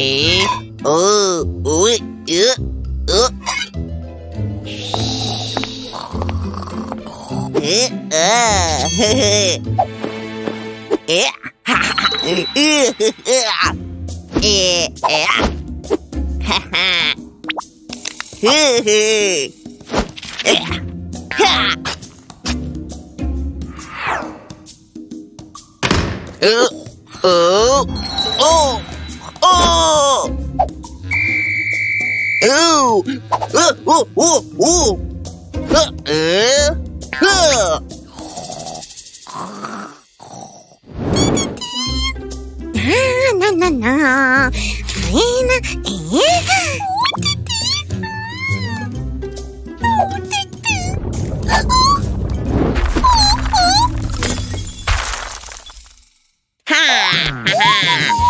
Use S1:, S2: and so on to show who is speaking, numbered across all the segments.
S1: thể ừ, ừ, ừ. Ờ. À. ừ, ừ. Ừ, à. Ê, ha, ừ, ừ, ừ, Ê, ê, ha, ha. Hừ, hừ. Ê, à. ha. Ừ, ừ, ô. Ooh! Uh, ooh! Ooh! Ooh! Uh, uh, uh.
S2: Na na na. Fine. Eh?
S1: Ha! Ha!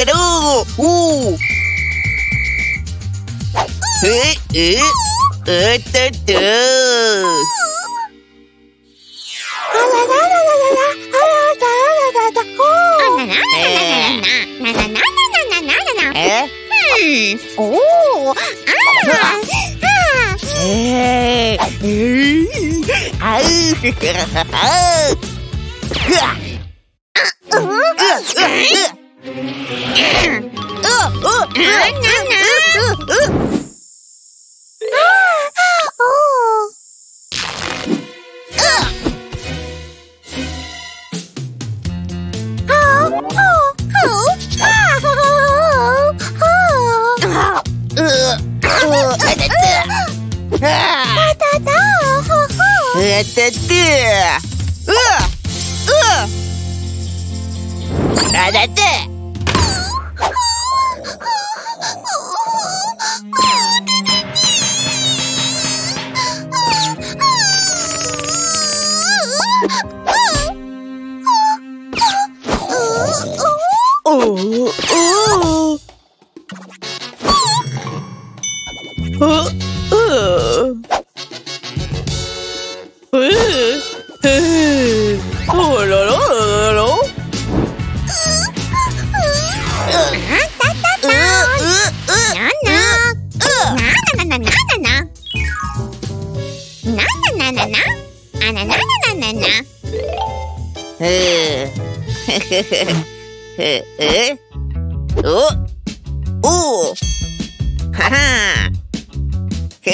S1: ってる。おおええっっあら
S2: らららららあらあらだあらららららららららら
S1: ら
S2: うんおおああ、あ
S1: うん Это ты! А! А! Это ты! Ủa? Ủa? Ha ha!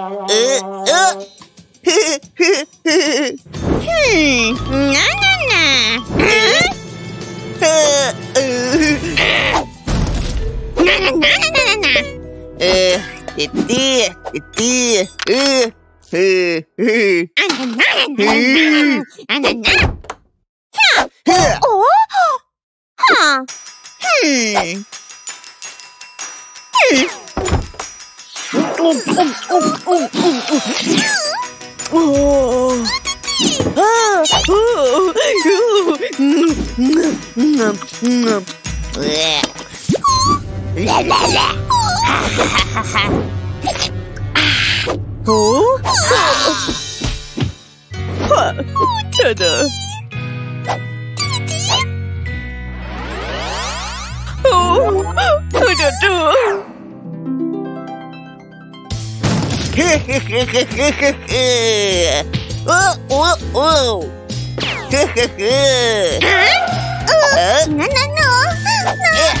S1: Na
S2: na na. Na na na na na na.
S1: Titi, titi.
S2: Ủa? Hả? Hmm. Hmm.
S1: La la la.
S3: Ủa? Thật à? Ủa? Tôi đã trưa.
S1: Nana,
S2: Nana, Nana.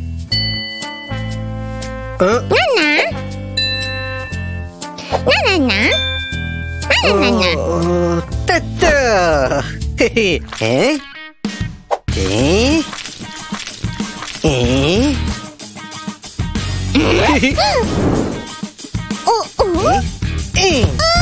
S4: なな
S2: なななな
S4: なたったへへええええ
S2: おお
S4: ええ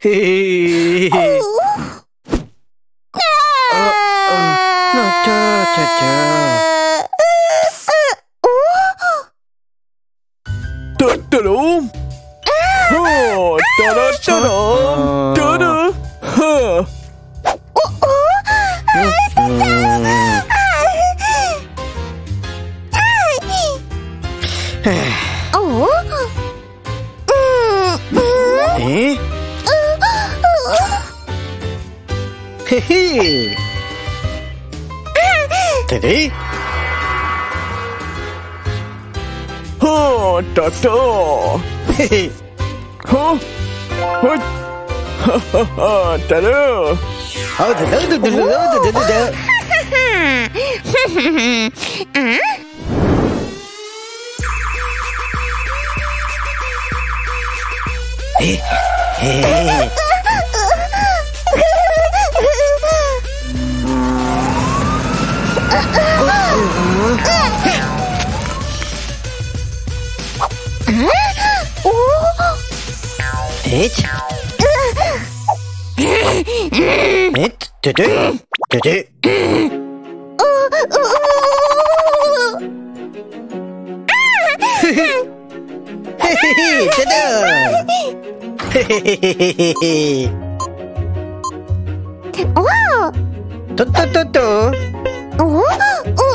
S4: ¡Hey! dedi de.
S2: Evet.
S4: Evet. Dedim. でで、う、
S2: お。おお、おおおおお？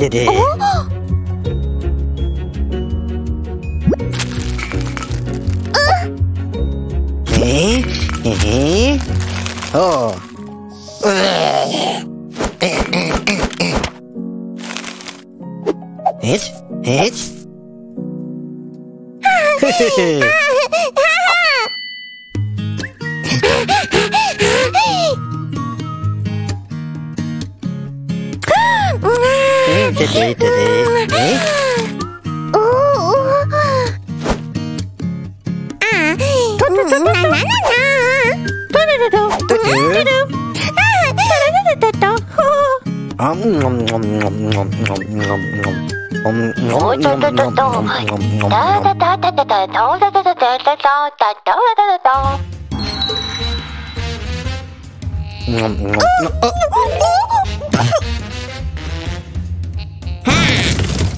S4: kitty.
S2: Oh?
S4: Eh? Eh? Oh. It's? It's?
S2: てててえおおあととととなななととととととととと
S4: あんのんのんのんのんのんのんのんおちょっとちょっと。たた
S2: たたたたたたたたたたたたたた。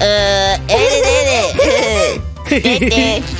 S1: Eee, edit, edit,
S4: Dede.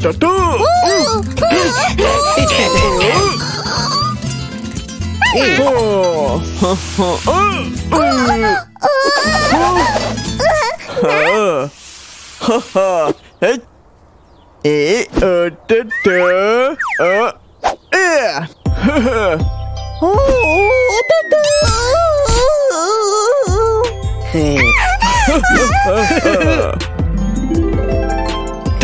S5: 哒哒。哦，哈哈，嗯，
S2: 哈，
S5: 哈哈，哎，呃，得得，呃，哎，哈哈，
S1: 哦，得得，
S4: 嘿，
S5: 哈哈哈哈。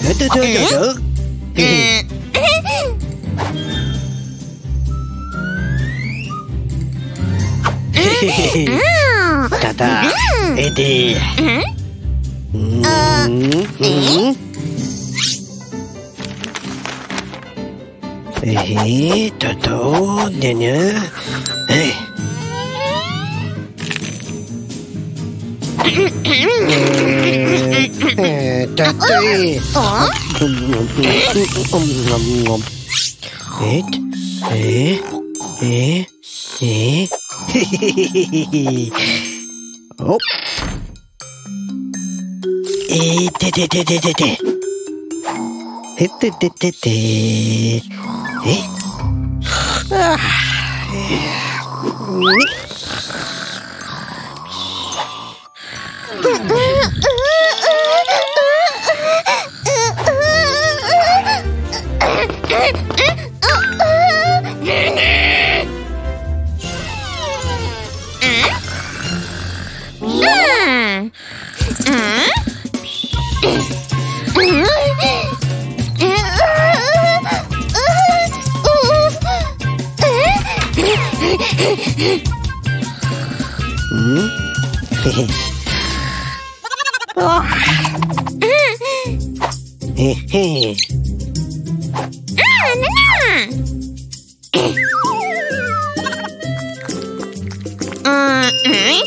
S4: Để tôi chơi cho được Tata, Eddie Ờ, Ehi, Totò, Nia Nia Tatay.
S2: Oh?
S4: Eh? Eh? Eh? Eh? oh. Eh, te, te, te, te, te, te. Eh, te, te, te, te. Eh? Ah. Eh. Ừ.
S2: à, nó nè. Ờ, ấy.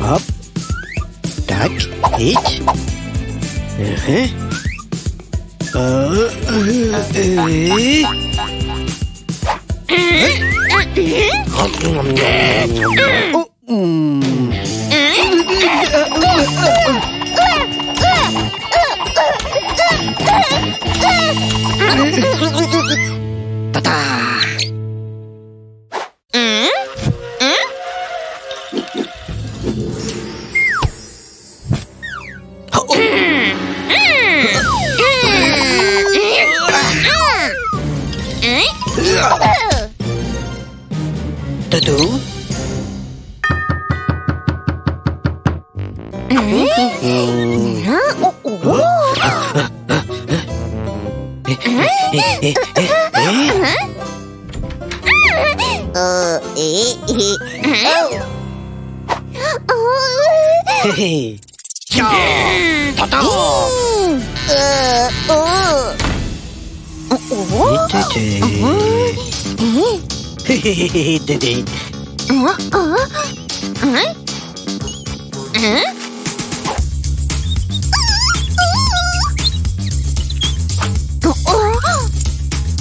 S4: Hop. Так, ить. Ага. Э-э-э. oh. To ででん？ん？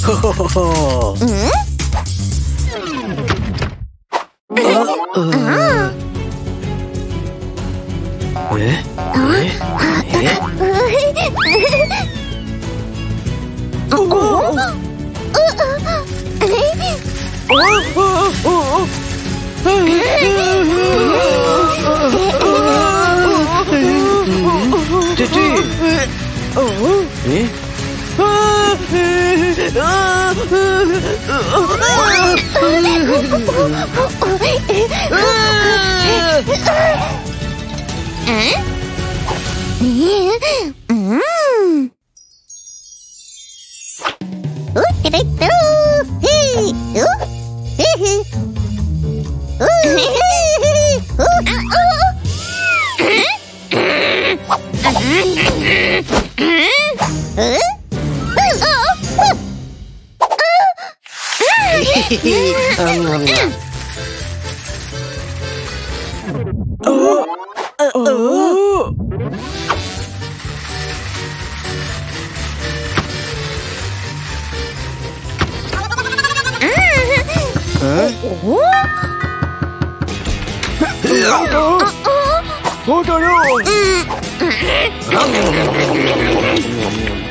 S4: ほほほほ
S2: うん？
S4: 这这，
S3: 哦，
S4: 哎。
S2: 嗯。Huh?
S5: 我找肉。
S2: 嗯嗯
S4: 嗯嗯嗯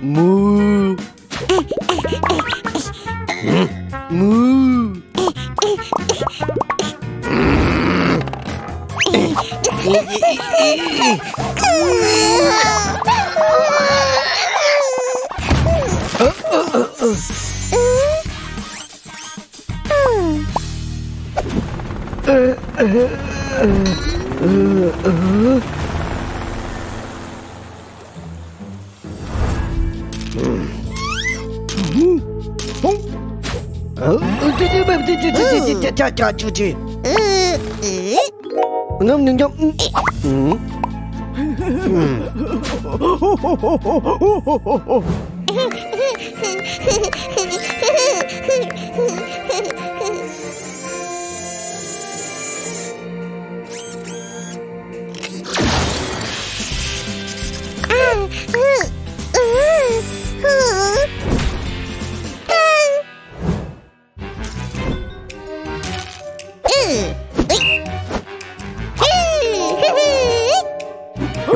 S4: Moo. Moo. Uh, uh, uh. 자자자 주지. 능능정. 음. 음.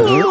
S4: Huh?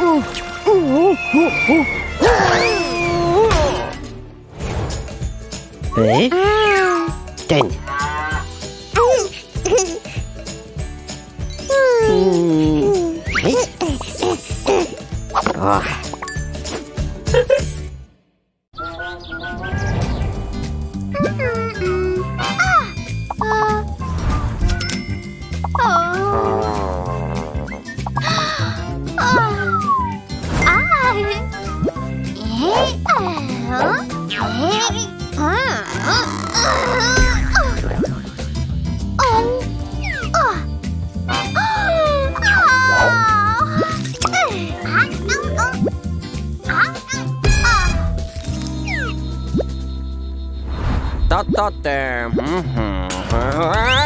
S4: Oh, oh, oh, oh. Hả?
S2: À.
S4: Trên
S6: Daughter. Mm -hmm.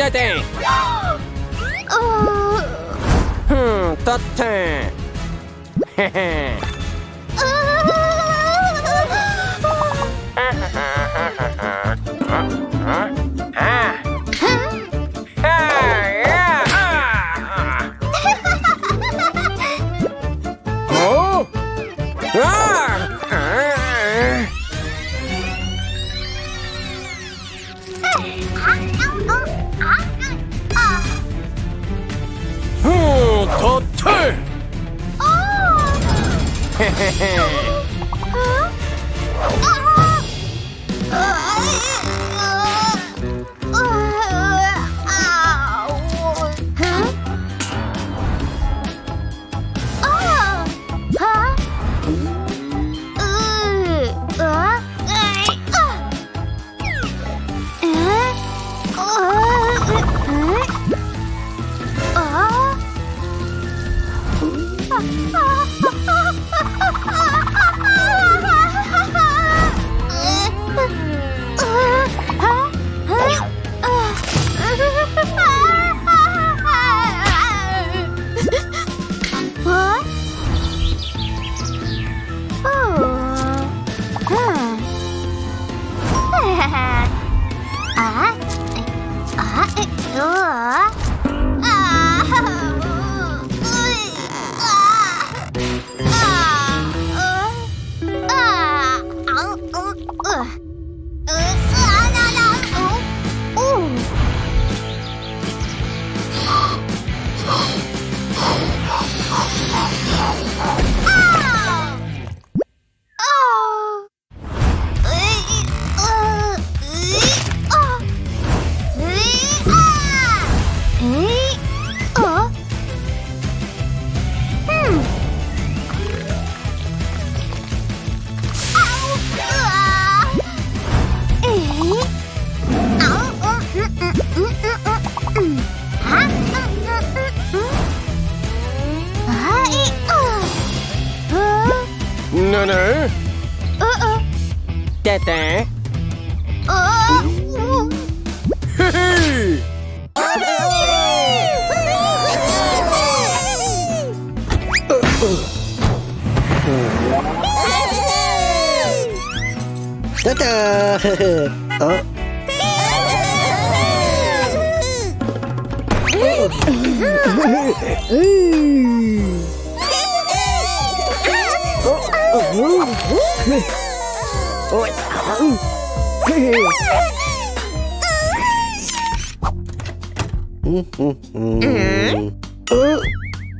S6: ててん。ふんとってん。へあ Hey!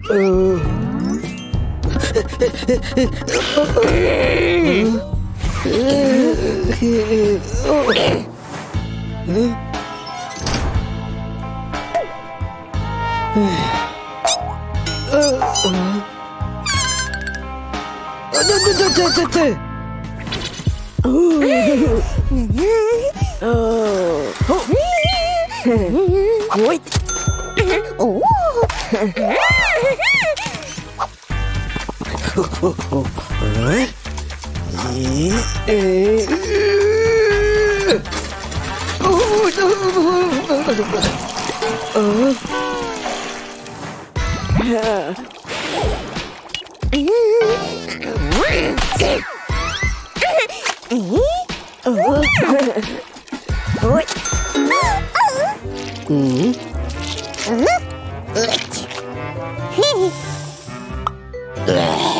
S4: Oh! Mm-hmm.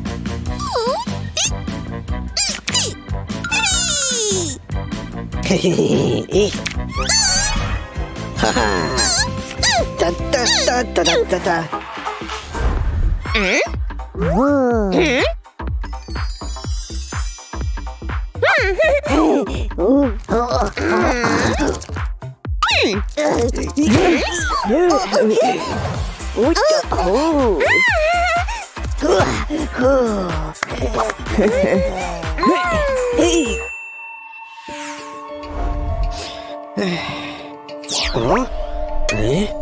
S4: えっいおえ